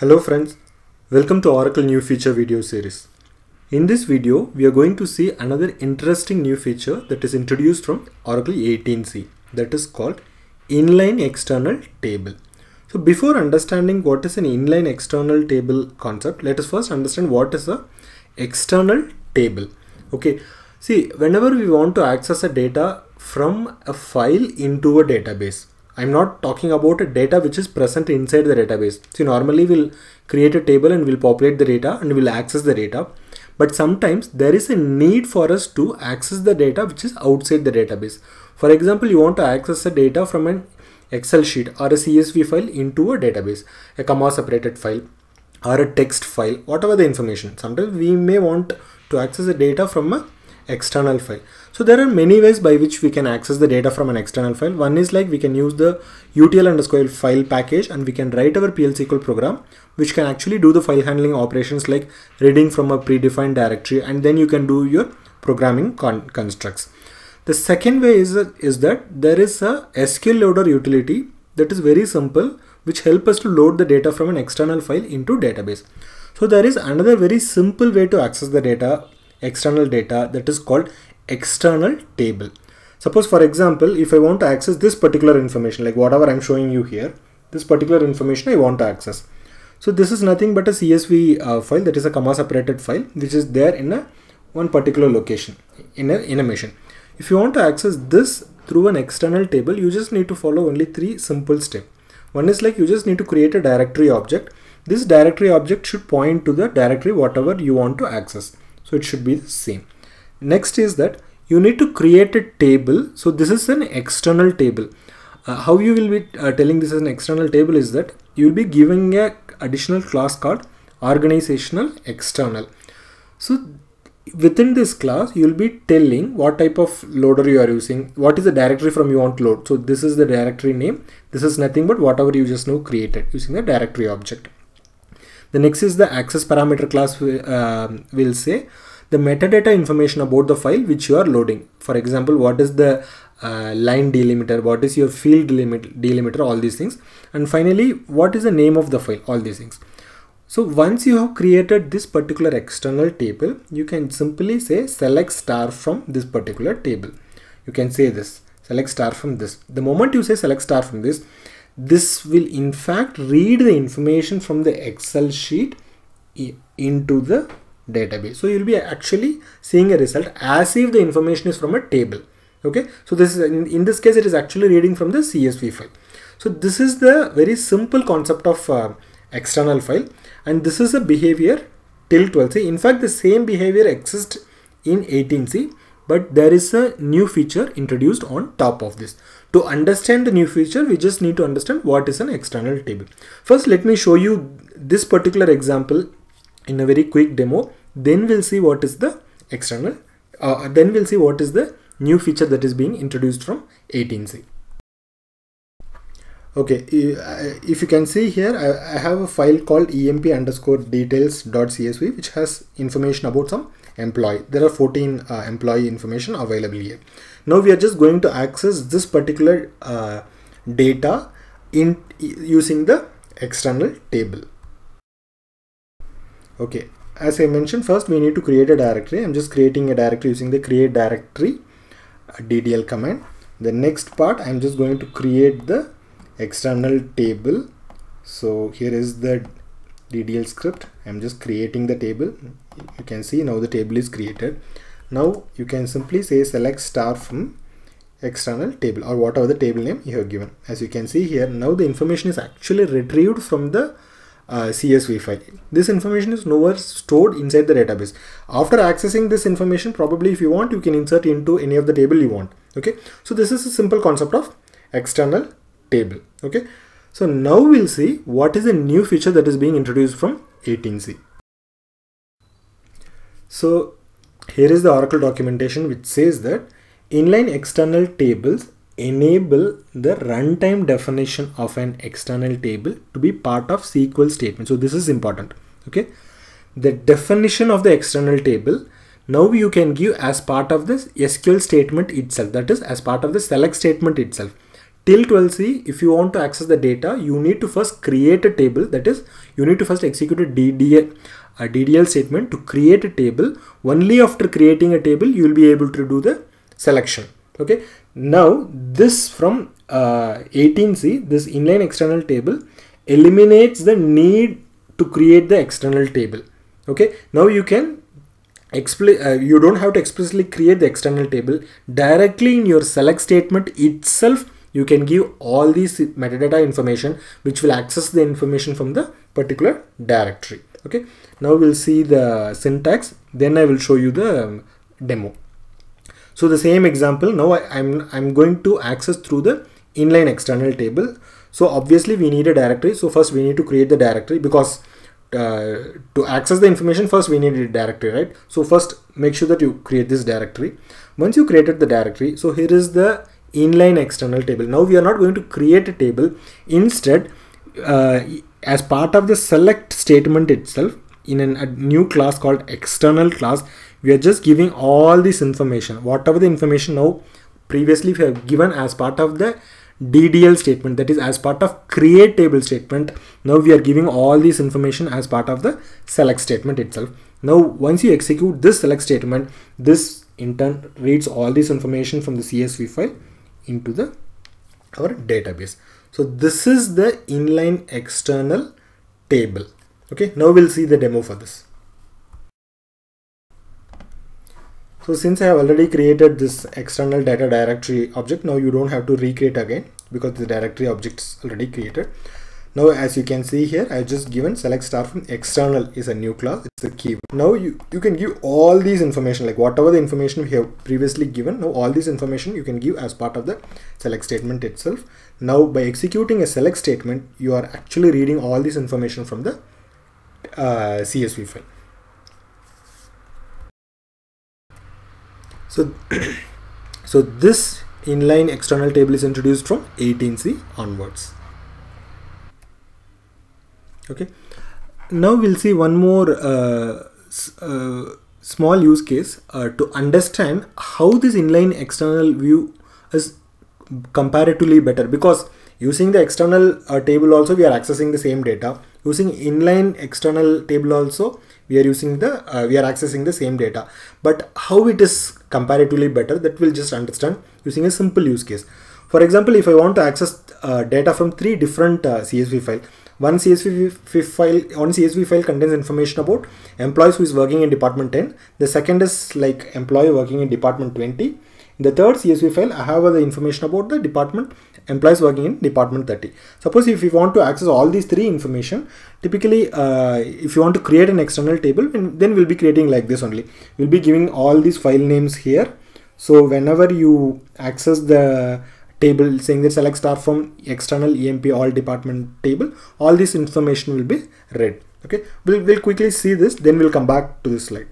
Hello friends, welcome to Oracle new feature video series. In this video, we are going to see another interesting new feature that is introduced from Oracle 18c that is called inline external table. So before understanding what is an inline external table concept, let us first understand what is a external table. Okay, see whenever we want to access a data from a file into a database, I'm not talking about a data which is present inside the database. See, normally we'll create a table and we'll populate the data and we'll access the data. But sometimes there is a need for us to access the data which is outside the database. For example, you want to access the data from an Excel sheet or a CSV file into a database, a comma separated file or a text file, whatever the information. Sometimes we may want to access the data from a external file. So there are many ways by which we can access the data from an external file. One is like we can use the UTL underscore file package and we can write our PL SQL program which can actually do the file handling operations like reading from a predefined directory and then you can do your programming con constructs. The second way is, is that there is a SQL loader utility that is very simple which help us to load the data from an external file into database. So there is another very simple way to access the data external data that is called external table. Suppose for example, if I want to access this particular information, like whatever I'm showing you here, this particular information I want to access. So this is nothing but a CSV uh, file that is a comma separated file which is there in a one particular location in a, in a machine. If you want to access this through an external table, you just need to follow only three simple steps. One is like you just need to create a directory object. This directory object should point to the directory whatever you want to access so it should be the same. Next is that you need to create a table. So this is an external table. Uh, how you will be uh, telling this is an external table is that you will be giving a additional class called organizational external. So within this class you will be telling what type of loader you are using. What is the directory from you want to load? So this is the directory name. This is nothing but whatever you just now created using the directory object the next is the access parameter class uh, will say the metadata information about the file which you are loading. For example, what is the uh, line delimiter, what is your field delimiter, delimiter, all these things. And finally, what is the name of the file, all these things. So once you have created this particular external table, you can simply say select star from this particular table. You can say this, select star from this. The moment you say select star from this, this will in fact read the information from the excel sheet into the database. So you'll be actually seeing a result as if the information is from a table. Okay? So this is in, in this case it is actually reading from the csv file. So this is the very simple concept of uh, external file and this is a behavior till 12c in fact the same behavior exists in 18c but there is a new feature introduced on top of this. To understand the new feature, we just need to understand what is an external table. First, let me show you this particular example in a very quick demo. Then we'll see what is the external, uh, then we'll see what is the new feature that is being introduced from 18c. Okay, if you can see here, I have a file called emp underscore details.csv which has information about some employee. There are 14 uh, employee information available here. Now we are just going to access this particular uh, data in using the external table. Okay, as I mentioned, first we need to create a directory. I'm just creating a directory using the create directory uh, DDL command. The next part, I'm just going to create the external table. So here is the DDL script. I'm just creating the table. You can see now the table is created. Now you can simply say select star from external table or whatever the table name you have given. As you can see here, now the information is actually retrieved from the uh, CSV file. This information is nowhere stored inside the database. After accessing this information, probably if you want, you can insert into any of the table you want. Okay. So this is a simple concept of external table. Okay. So now we'll see what is a new feature that is being introduced from 18c. So here is the Oracle documentation which says that inline external tables enable the runtime definition of an external table to be part of SQL statement. So this is important. Okay. The definition of the external table now you can give as part of this SQL statement itself that is as part of the select statement itself till 12c if you want to access the data you need to first create a table that is you need to first execute a DDL, a DDL statement to create a table. Only after creating a table you will be able to do the selection. Okay? Now this from uh, 18c this inline external table eliminates the need to create the external table. Okay? Now you can expli uh, you don't have to explicitly create the external table. Directly in your select statement itself you can give all these metadata information which will access the information from the particular directory okay. Now we'll see the syntax. Then i will show you the demo. So the same example now I, I'm, I'm going to access through the inline external table. So obviously we need a directory. So first we need to create the directory because uh, to access the information first we need a directory right? So first make sure that you create this directory. Once you created the directory so here is the inline external table. Now we are not going to create a table. Instead uh, as part of the select statement itself in an, a new class called external class we are just giving all this information. Whatever the information now previously we have given as part of the DDL statement that is as part of create table statement now we are giving all this information as part of the select statement itself. Now once you execute this select statement this in turn reads all this information from the CSV file into the our database. So this is the inline external table. Okay now we'll see the demo for this. So since I have already created this external data directory object, now you don't have to recreate again because the directory object is already created. Now as you can see here, I just given select star from external is a new class, it's the key. Now you, you can give all these information like whatever the information we have previously given, now all this information you can give as part of the select statement itself. Now by executing a select statement, you are actually reading all this information from the uh, CSV file. So, so this inline external table is introduced from 18C onwards. Okay. Now we'll see one more uh, uh, small use case uh, to understand how this inline external view is comparatively better. Because using the external uh, table also we are accessing the same data. Using inline external table also we are using the uh, we are accessing the same data. But how it is comparatively better that we'll just understand using a simple use case. For example if i want to access uh, data from three different csv file one csv file one csv file contains information about employees who is working in department 10 the second is like employee working in department 20 in the third csv file i have the information about the department employees working in department 30 suppose if you want to access all these three information typically uh, if you want to create an external table then we'll be creating like this only. We'll be giving all these file names here. So whenever you access the table saying that select star from external emp all department table all this information will be read. Okay? We'll, we'll quickly see this then we'll come back to this slide.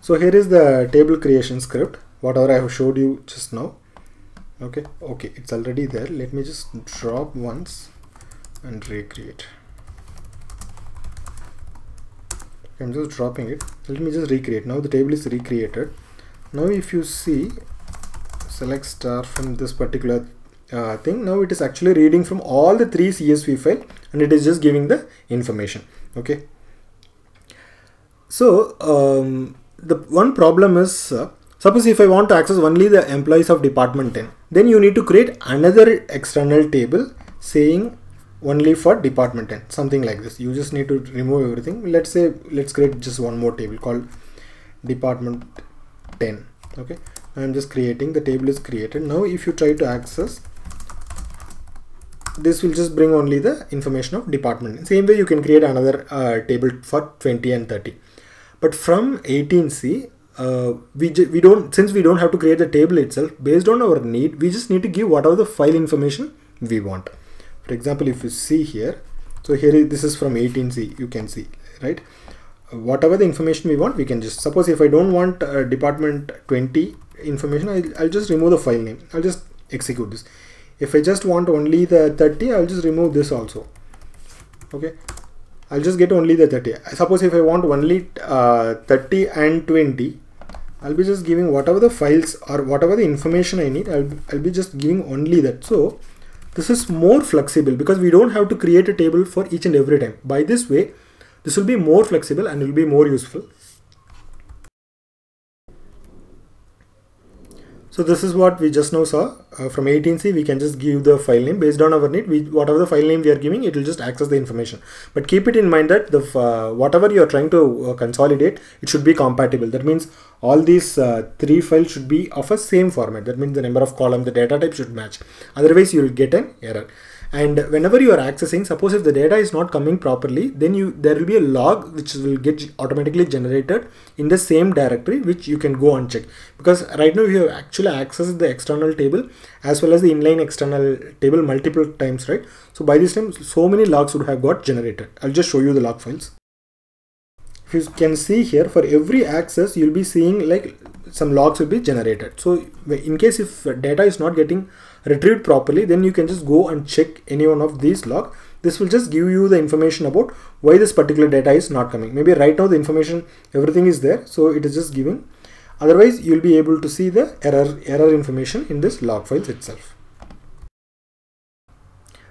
So here is the table creation script whatever i have showed you just now. Okay? Okay it's already there. Let me just drop once and recreate. I'm just dropping it. Let me just recreate. Now the table is recreated. Now if you see select star from this particular uh, thing now it is actually reading from all the three CSV file and it is just giving the information okay so um, the one problem is uh, Suppose if I want to access only the employees of department 10, then you need to create another external table saying only for department 10, something like this. You just need to remove everything. Let's say, let's create just one more table called department 10. Okay. I'm just creating the table is created. Now, if you try to access, this will just bring only the information of department. Same way you can create another uh, table for 20 and 30. But from 18C, uh, we, we don't since we don't have to create the table itself based on our need we just need to give whatever the file information we want for example if you see here so here this is from 18c you can see right whatever the information we want we can just suppose if I don't want uh, department 20 information I'll, I'll just remove the file name. I'll just execute this. If I just want only the 30 I'll just remove this also. Okay? I'll just get only the 30 I suppose if I want only uh, 30 and 20 I'll be just giving whatever the files or whatever the information I need I'll, I'll be just giving only that. So this is more flexible because we don't have to create a table for each and every time. By this way this will be more flexible and it will be more useful So this is what we just now saw uh, from 18C we can just give the file name. Based on our need we whatever the file name we are giving it will just access the information. But keep it in mind that the uh, whatever you are trying to uh, consolidate it should be compatible. That means all these uh, three files should be of a same format. That means the number of column the data type should match. Otherwise you will get an error and whenever you are accessing suppose if the data is not coming properly then you there will be a log which will get automatically generated in the same directory which you can go and check. Because right now you have actually accessed the external table as well as the inline external table multiple times right? So by this time so many logs would have got generated. I'll just show you the log files. If you can see here for every access you'll be seeing like some logs will be generated. So in case if data is not getting retrieved properly then you can just go and check any one of these log this will just give you the information about why this particular data is not coming. Maybe right now the information everything is there so it is just given. Otherwise you'll be able to see the error error information in this log files itself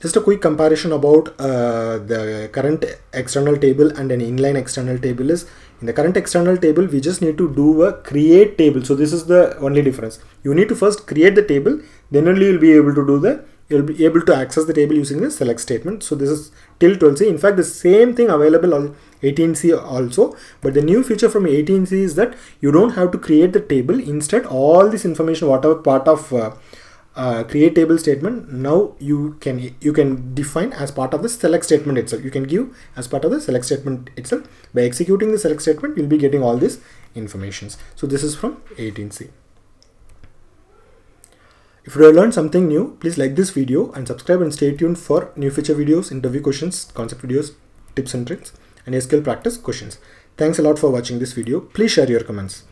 just a quick comparison about uh, the current external table and an inline external table is in the current external table we just need to do a create table. So this is the only difference. You need to first create the table then only you'll be able to do the you'll be able to access the table using the select statement. So this is till 12c in fact the same thing available on 18c also. But the new feature from 18c is that you don't have to create the table. Instead all this information whatever part of uh, uh, create table statement. Now you can you can define as part of the select statement itself. You can give as part of the select statement itself. By executing the select statement you'll be getting all these informations. So this is from 18c if you have learned something new please like this video and subscribe and stay tuned for new feature videos interview questions concept videos tips and tricks and SQL practice questions. Thanks a lot for watching this video. Please share your comments